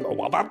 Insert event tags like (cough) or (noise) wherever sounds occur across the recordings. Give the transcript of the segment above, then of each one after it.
我我把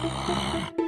Oh. (laughs)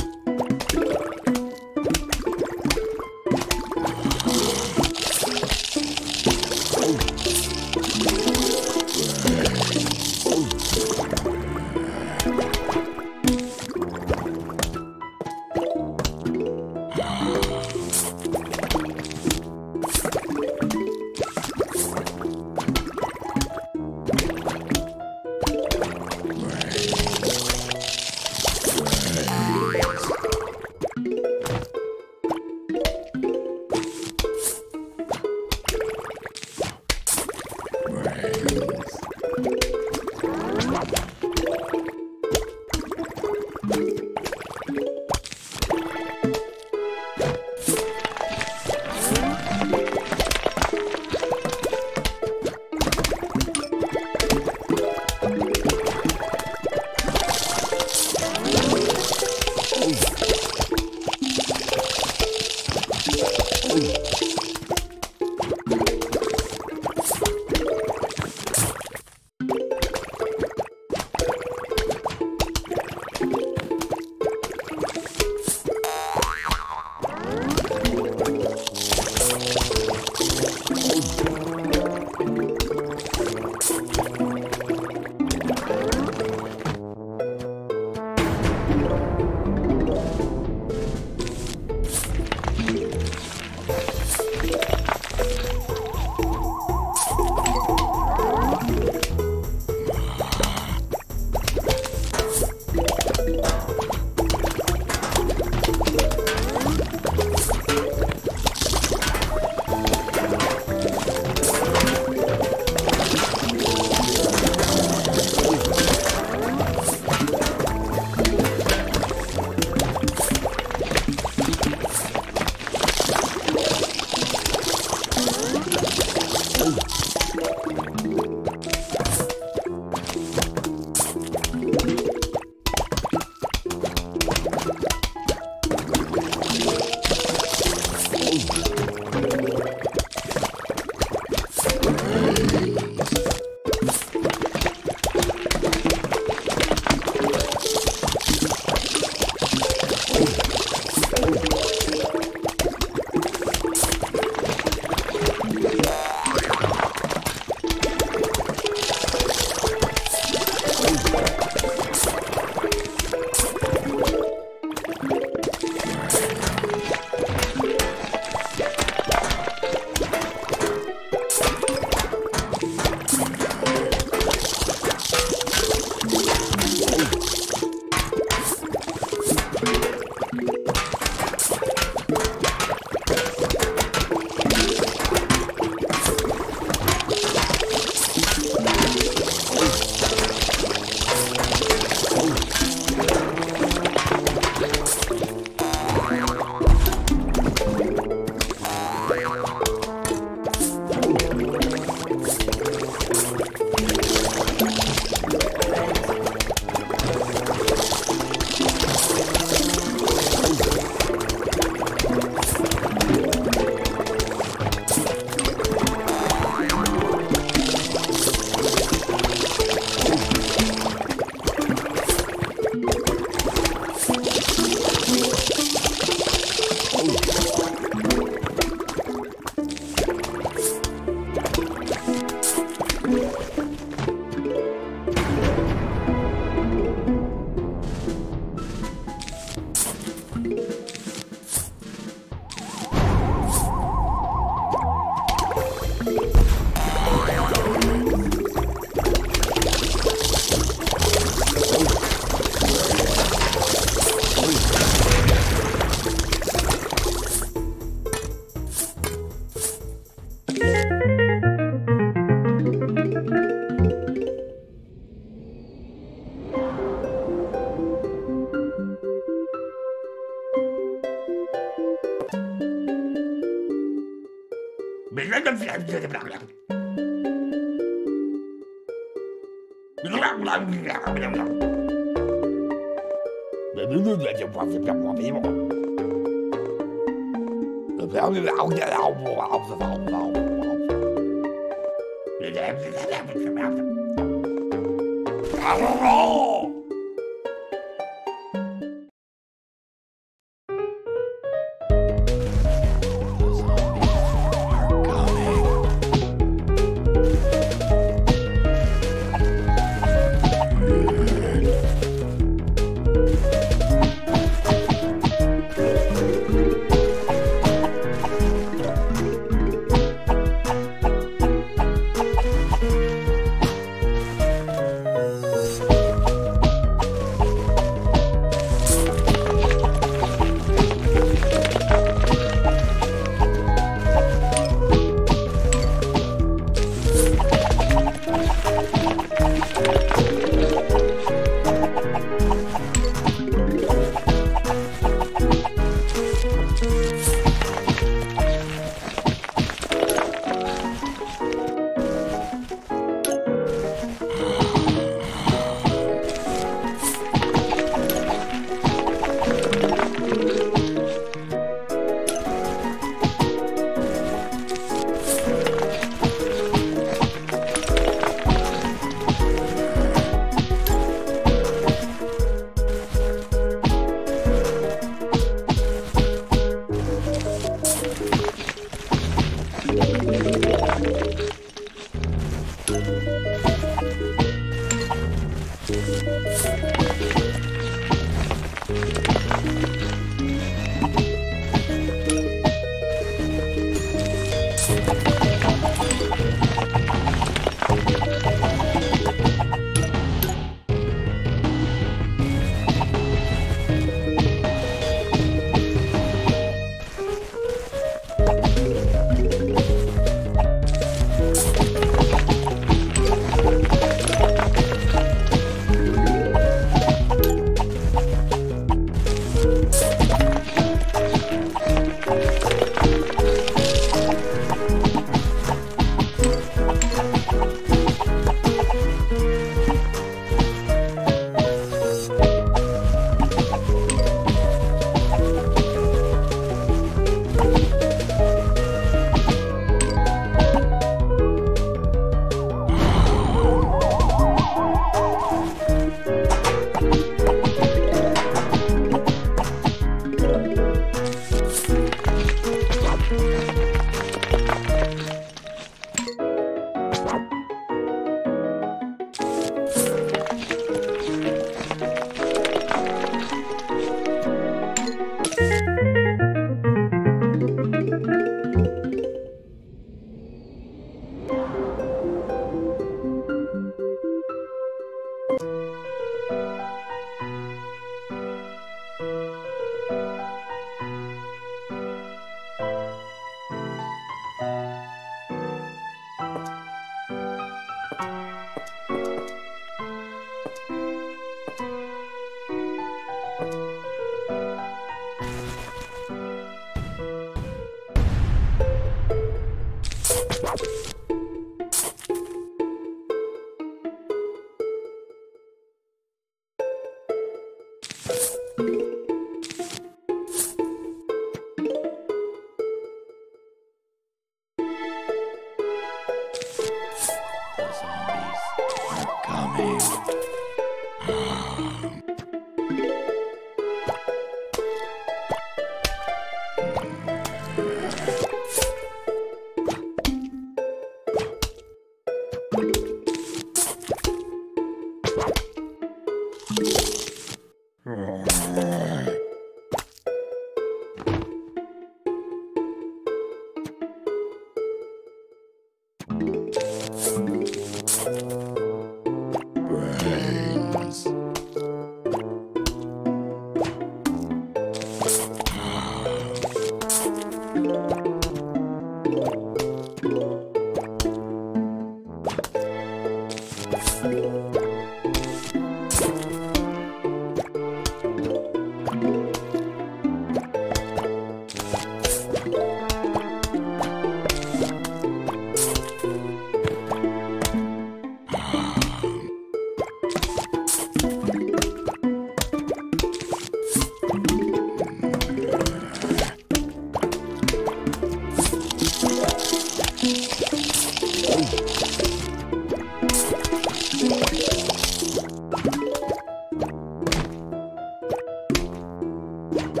Yeah.